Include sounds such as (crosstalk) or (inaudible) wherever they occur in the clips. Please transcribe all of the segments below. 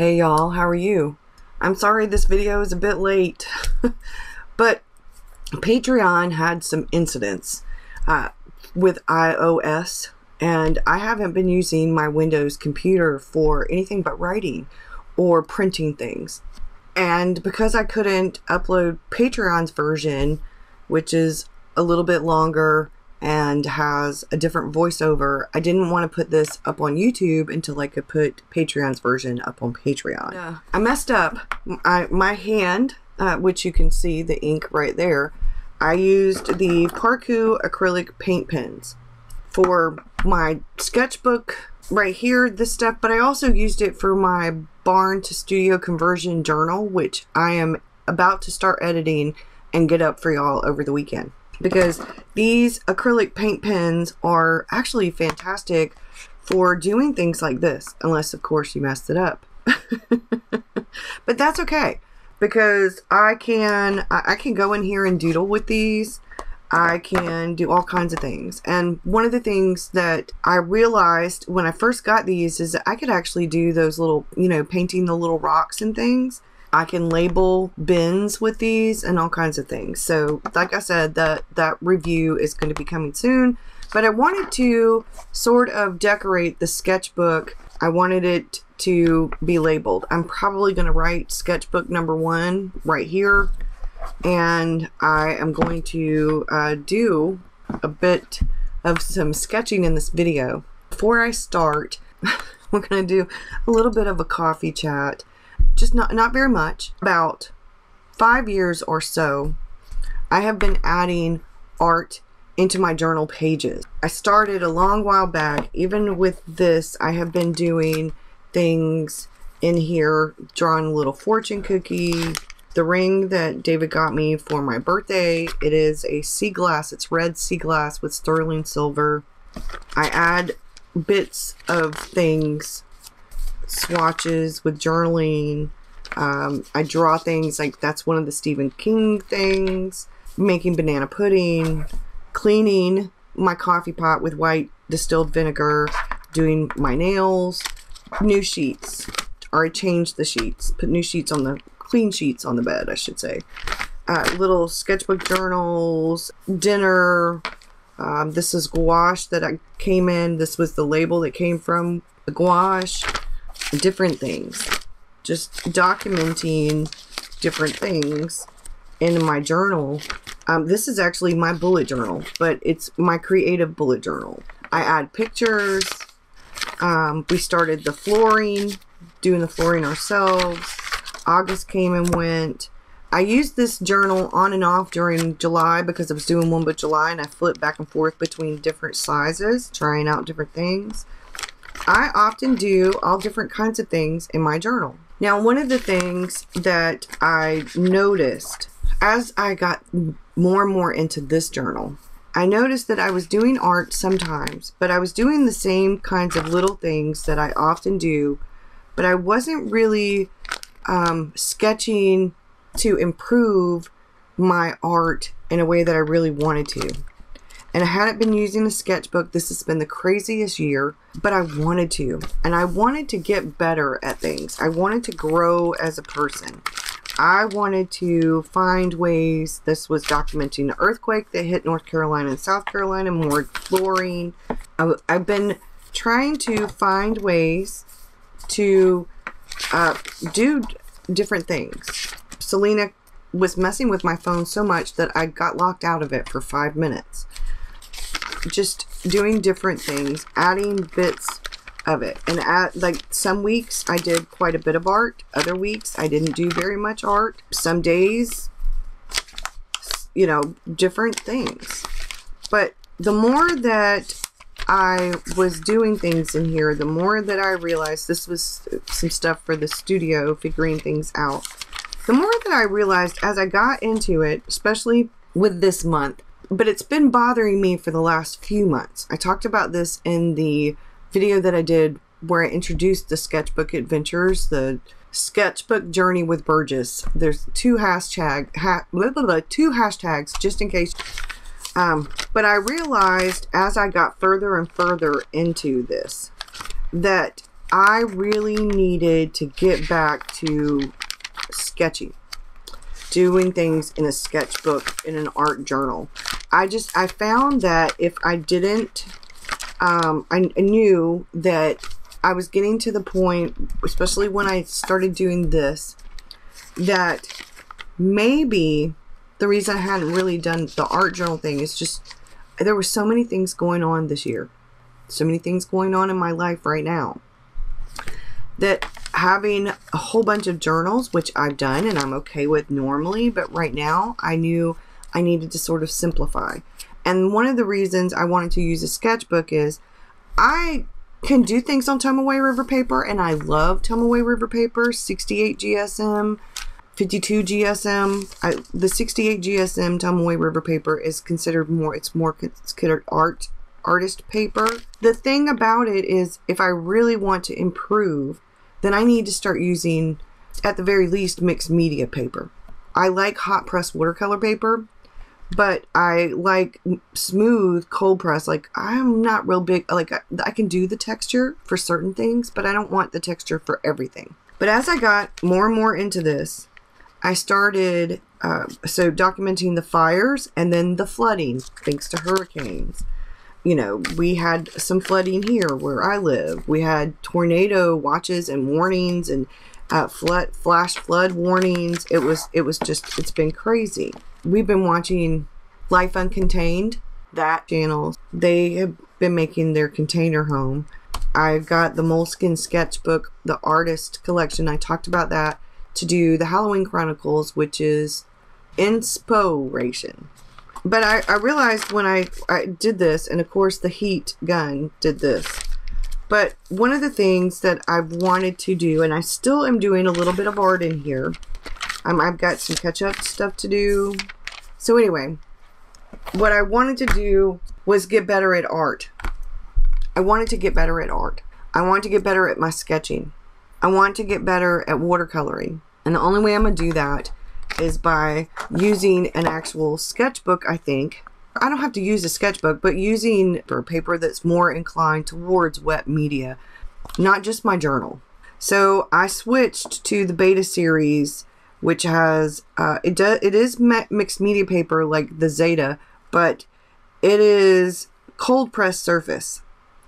Hey y'all, how are you? I'm sorry this video is a bit late, (laughs) but Patreon had some incidents uh, with iOS, and I haven't been using my Windows computer for anything but writing or printing things. And because I couldn't upload Patreon's version, which is a little bit longer and has a different voiceover, I didn't want to put this up on YouTube until I could put Patreon's version up on Patreon. Yeah. I messed up. I, my hand, uh, which you can see the ink right there, I used the Parku acrylic paint pens for my sketchbook right here, this stuff, but I also used it for my barn to studio conversion journal, which I am about to start editing and get up for y'all over the weekend because these acrylic paint pens are actually fantastic for doing things like this, unless of course you messed it up. (laughs) but that's okay because I can I can go in here and doodle with these. I can do all kinds of things. And one of the things that I realized when I first got these is that I could actually do those little, you know, painting the little rocks and things. I can label bins with these and all kinds of things. So, like I said, that that review is going to be coming soon. But I wanted to sort of decorate the sketchbook. I wanted it to be labeled. I'm probably going to write sketchbook number one right here. And I am going to uh, do a bit of some sketching in this video. Before I start, (laughs) we're going to do a little bit of a coffee chat just not, not very much, about five years or so, I have been adding art into my journal pages. I started a long while back. Even with this, I have been doing things in here, drawing a little fortune cookie. The ring that David got me for my birthday, it is a sea glass. It's red sea glass with sterling silver. I add bits of things swatches with journaling. Um, I draw things like that's one of the Stephen King things. Making banana pudding, cleaning my coffee pot with white distilled vinegar, doing my nails, new sheets. Or I changed the sheets, put new sheets on the clean sheets on the bed, I should say. Uh, little sketchbook journals, dinner. Um, this is gouache that I came in. This was the label that came from the gouache different things. Just documenting different things in my journal. Um, this is actually my bullet journal, but it's my creative bullet journal. I add pictures. Um, we started the flooring, doing the flooring ourselves. August came and went. I used this journal on and off during July because I was doing one but July and I flipped back and forth between different sizes, trying out different things. I often do all different kinds of things in my journal. Now, one of the things that I noticed as I got more and more into this journal, I noticed that I was doing art sometimes, but I was doing the same kinds of little things that I often do, but I wasn't really um, sketching to improve my art in a way that I really wanted to and I hadn't been using a sketchbook. This has been the craziest year, but I wanted to. And I wanted to get better at things. I wanted to grow as a person. I wanted to find ways. This was documenting the earthquake that hit North Carolina and South Carolina, more flooring. I, have been trying to find ways to uh, do different things. Selena was messing with my phone so much that I got locked out of it for five minutes just doing different things, adding bits of it. And at like some weeks I did quite a bit of art. Other weeks I didn't do very much art. Some days, you know, different things. But the more that I was doing things in here, the more that I realized this was some stuff for the studio, figuring things out. The more that I realized as I got into it, especially with this month, but it's been bothering me for the last few months. I talked about this in the video that I did where I introduced the sketchbook adventures, the sketchbook journey with Burgess. There's two hashtag ha, blah, blah, blah, two hashtags just in case. Um, but I realized as I got further and further into this that I really needed to get back to sketching, doing things in a sketchbook, in an art journal. I just, I found that if I didn't, um, I, I knew that I was getting to the point, especially when I started doing this, that maybe the reason I hadn't really done the art journal thing is just there were so many things going on this year. So many things going on in my life right now. That having a whole bunch of journals, which I've done and I'm okay with normally, but right now I knew I needed to sort of simplify. And one of the reasons I wanted to use a sketchbook is I can do things on Tomoe River paper, and I love Tomoe River paper, 68 GSM, 52 GSM. I, the 68 GSM Tomoe River paper is considered more, it's more considered art artist paper. The thing about it is if I really want to improve, then I need to start using, at the very least, mixed media paper. I like hot press watercolor paper but I like smooth cold press. Like I'm not real big. Like I, I, can do the texture for certain things, but I don't want the texture for everything. But as I got more and more into this, I started uh, so documenting the fires and then the flooding thanks to hurricanes. You know, we had some flooding here where I live. We had tornado watches and warnings and uh, flood, flash flood warnings. It was it was just it's been crazy we've been watching Life Uncontained, that channel. They have been making their container home. I've got the Moleskine sketchbook, the artist collection. I talked about that to do the Halloween Chronicles, which is inspiration. But I, I realized when I, I did this, and of course the heat gun did this. But one of the things that I've wanted to do, and I still am doing a little bit of art in here, um, I've got some catch-up stuff to do. So anyway, what I wanted to do was get better at art. I wanted to get better at art. I want to get better at my sketching. I want to get better at watercoloring. And the only way I'm going to do that is by using an actual sketchbook, I think. I don't have to use a sketchbook, but using a paper that's more inclined towards wet media, not just my journal. So I switched to the beta series which has uh, it does it is mixed media paper like the Zeta, but it is cold press surface,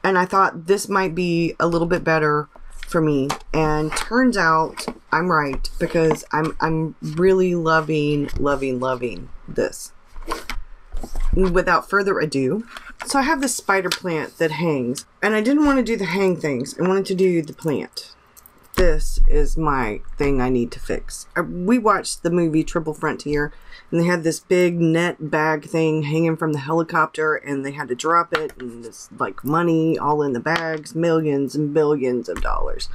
and I thought this might be a little bit better for me. And turns out I'm right because I'm I'm really loving loving loving this. Without further ado, so I have this spider plant that hangs, and I didn't want to do the hang things. I wanted to do the plant this is my thing I need to fix. We watched the movie Triple Frontier, and they had this big net bag thing hanging from the helicopter, and they had to drop it, and this like money all in the bags, millions and billions of dollars.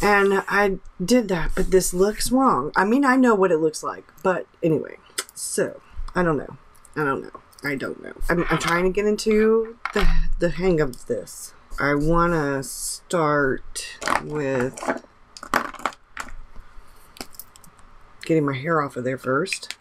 And I did that, but this looks wrong. I mean, I know what it looks like, but anyway, so I don't know. I don't know. I don't know. I'm, I'm trying to get into the the hang of this. I want to start with getting my hair off of there first.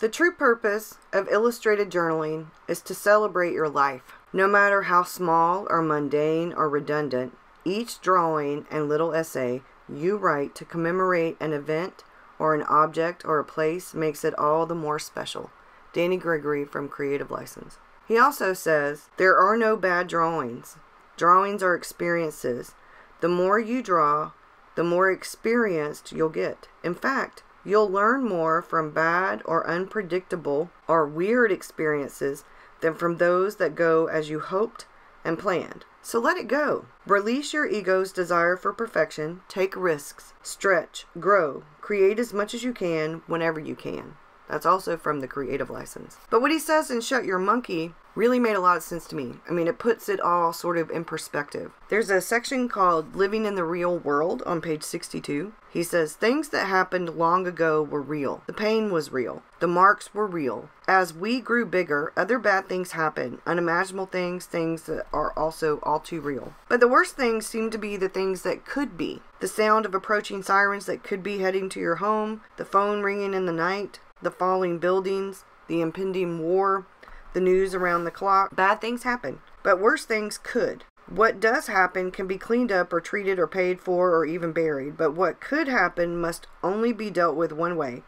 The true purpose of illustrated journaling is to celebrate your life. No matter how small or mundane or redundant, each drawing and little essay you write to commemorate an event or an object or a place makes it all the more special. Danny Gregory from Creative License. He also says, There are no bad drawings. Drawings are experiences. The more you draw, the more experienced you'll get. In fact, you'll learn more from bad or unpredictable or weird experiences than from those that go as you hoped and planned. So let it go. Release your ego's desire for perfection, take risks, stretch, grow, create as much as you can whenever you can. That's also from the creative license. But what he says in Shut Your Monkey really made a lot of sense to me. I mean, it puts it all sort of in perspective. There's a section called Living in the Real World on page 62. He says, Things that happened long ago were real. The pain was real. The marks were real. As we grew bigger, other bad things happened. Unimaginable things, things that are also all too real. But the worst things seem to be the things that could be. The sound of approaching sirens that could be heading to your home, the phone ringing in the night, the falling buildings, the impending war, the news around the clock. Bad things happen, but worse things could. What does happen can be cleaned up or treated or paid for or even buried, but what could happen must only be dealt with one way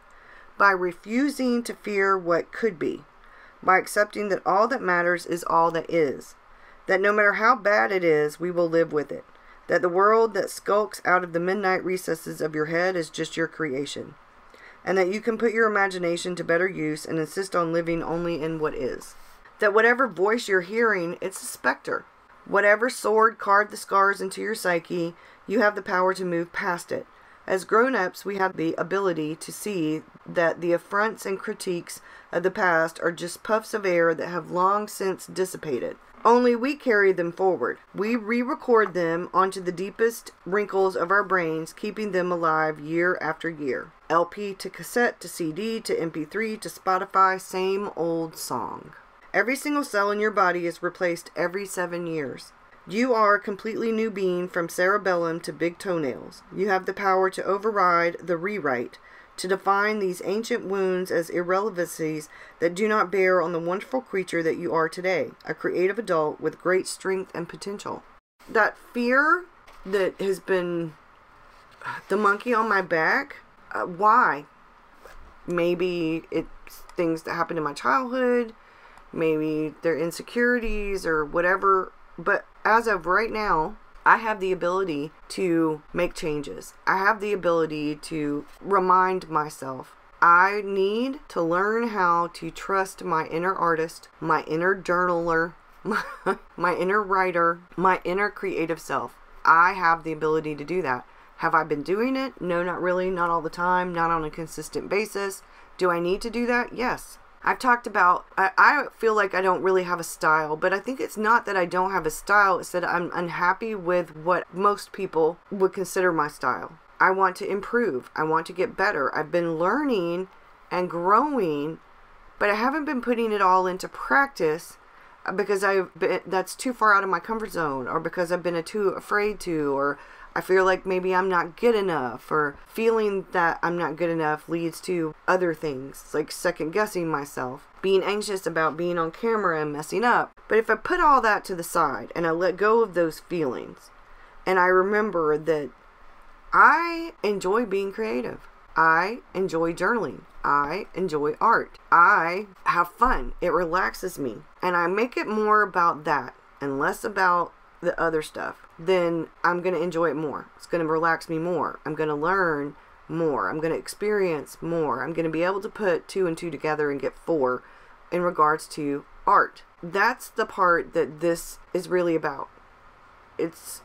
by refusing to fear what could be, by accepting that all that matters is all that is, that no matter how bad it is, we will live with it, that the world that skulks out of the midnight recesses of your head is just your creation, and that you can put your imagination to better use and insist on living only in what is. That whatever voice you're hearing, it's a specter. Whatever sword carved the scars into your psyche, you have the power to move past it. As grown ups, we have the ability to see that the affronts and critiques of the past are just puffs of air that have long since dissipated. Only we carry them forward. We re record them onto the deepest wrinkles of our brains, keeping them alive year after year. LP to cassette to CD to MP3 to Spotify, same old song. Every single cell in your body is replaced every seven years. You are a completely new being from cerebellum to big toenails. You have the power to override the rewrite, to define these ancient wounds as irrelevancies that do not bear on the wonderful creature that you are today, a creative adult with great strength and potential. That fear that has been the monkey on my back, uh, why? Maybe it's things that happened in my childhood, maybe they're insecurities or whatever, but as of right now, I have the ability to make changes. I have the ability to remind myself. I need to learn how to trust my inner artist, my inner journaler, (laughs) my, inner writer, my inner creative self. I have the ability to do that. Have I been doing it? No, not really. Not all the time. Not on a consistent basis. Do I need to do that? Yes. I've talked about, I, I feel like I don't really have a style, but I think it's not that I don't have a style, it's that I'm unhappy with what most people would consider my style. I want to improve, I want to get better. I've been learning and growing, but I haven't been putting it all into practice uh, because I've been, that's too far out of my comfort zone or because I've been too afraid to or I feel like maybe I'm not good enough, or feeling that I'm not good enough leads to other things, like second guessing myself, being anxious about being on camera and messing up. But if I put all that to the side and I let go of those feelings, and I remember that I enjoy being creative, I enjoy journaling. I enjoy art. I have fun. It relaxes me. And I make it more about that and less about the other stuff, then I'm going to enjoy it more. It's going to relax me more. I'm going to learn more. I'm going to experience more. I'm going to be able to put two and two together and get four in regards to art. That's the part that this is really about. It's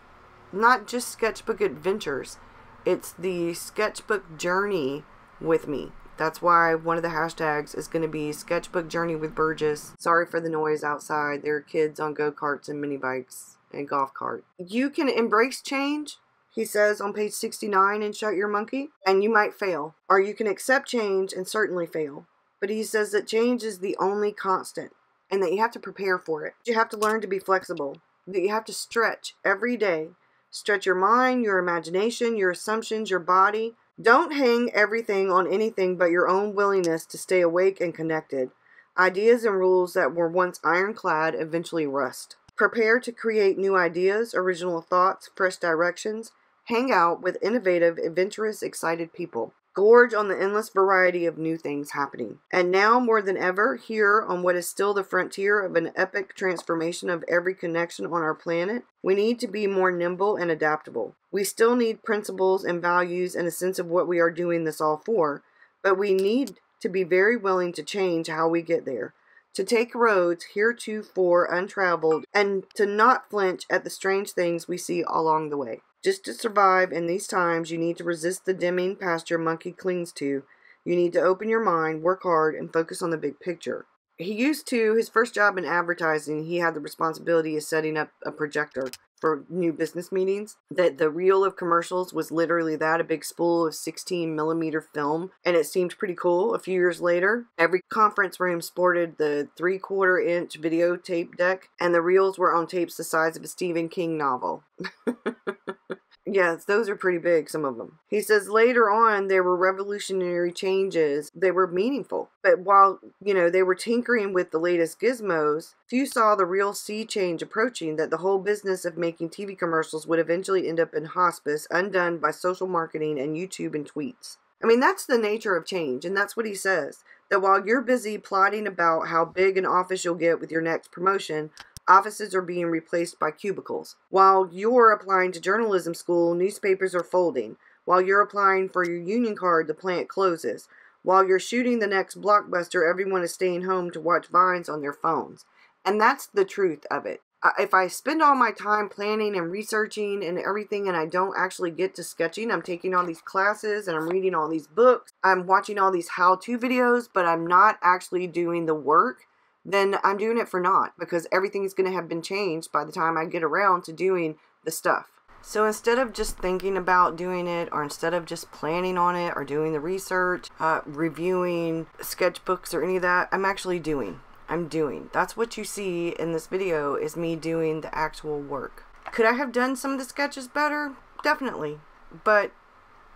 not just sketchbook adventures, it's the sketchbook journey with me. That's why one of the hashtags is going to be sketchbook journey with Burgess. Sorry for the noise outside. There are kids on go karts and mini bikes and golf cart. You can embrace change, he says on page 69 in Shut Your Monkey, and you might fail. Or you can accept change and certainly fail. But he says that change is the only constant and that you have to prepare for it. You have to learn to be flexible, that you have to stretch every day. Stretch your mind, your imagination, your assumptions, your body. Don't hang everything on anything but your own willingness to stay awake and connected. Ideas and rules that were once ironclad eventually rust. Prepare to create new ideas, original thoughts, fresh directions. Hang out with innovative, adventurous, excited people. Gorge on the endless variety of new things happening. And now, more than ever, here on what is still the frontier of an epic transformation of every connection on our planet, we need to be more nimble and adaptable. We still need principles and values and a sense of what we are doing this all for, but we need to be very willing to change how we get there to take roads heretofore untraveled, and to not flinch at the strange things we see along the way. Just to survive in these times, you need to resist the dimming pasture monkey clings to. You need to open your mind, work hard, and focus on the big picture. He used to, his first job in advertising, he had the responsibility of setting up a projector for new business meetings that the reel of commercials was literally that a big spool of 16 millimeter film and it seemed pretty cool. A few years later every conference room sported the three quarter inch videotape deck and the reels were on tapes the size of a stephen king novel (laughs) Yes, those are pretty big, some of them. He says later on there were revolutionary changes. They were meaningful. But while, you know, they were tinkering with the latest gizmos, few saw the real sea change approaching that the whole business of making TV commercials would eventually end up in hospice, undone by social marketing and YouTube and tweets. I mean, that's the nature of change, and that's what he says. That while you're busy plotting about how big an office you'll get with your next promotion, offices are being replaced by cubicles. While you're applying to journalism school, newspapers are folding. While you're applying for your union card, the plant closes. While you're shooting the next blockbuster, everyone is staying home to watch vines on their phones. And that's the truth of it if I spend all my time planning and researching and everything and I don't actually get to sketching, I'm taking all these classes and I'm reading all these books, I'm watching all these how-to videos, but I'm not actually doing the work, then I'm doing it for naught because everything's going to have been changed by the time I get around to doing the stuff. So instead of just thinking about doing it, or instead of just planning on it, or doing the research, uh, reviewing sketchbooks, or any of that, I'm actually doing. I'm doing. That's what you see in this video is me doing the actual work. Could I have done some of the sketches better? Definitely. But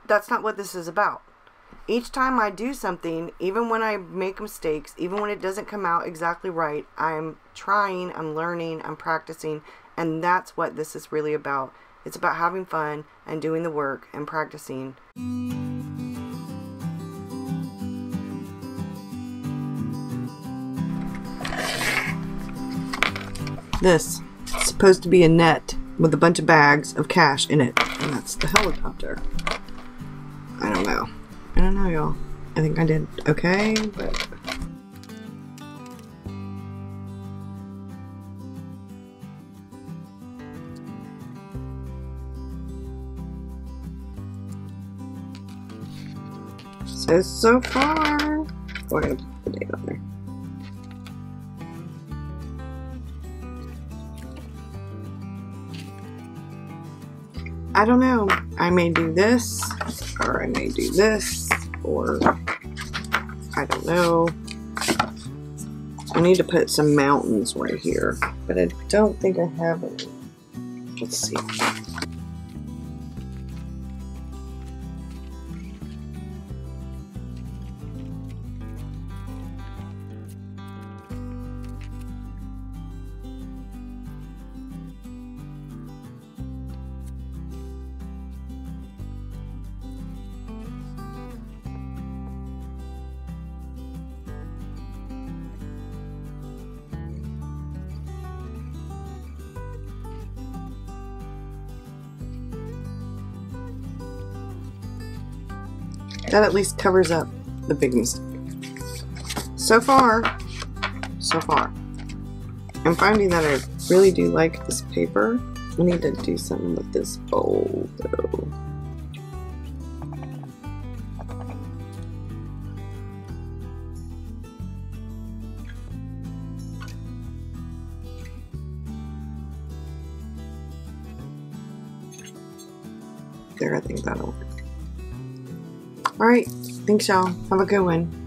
that's not what this is about. Each time I do something, even when I make mistakes, even when it doesn't come out exactly right, I'm trying, I'm learning, I'm practicing, and that's what this is really about. It's about having fun and doing the work and practicing. This is supposed to be a net with a bunch of bags of cash in it. And that's the helicopter. I don't know. I don't know, y'all. I think I did okay, but... So, so far... We're gonna put the date on there. I don't know. I may do this, or I may do this, or I don't know. I need to put some mountains right here, but I don't think I have any. Let's see. That at least covers up the big mistake. So far, so far. I'm finding that I really do like this paper. I need to do something with this bowl, though. There, I think that'll work. Alright, thanks y'all. Have a good one.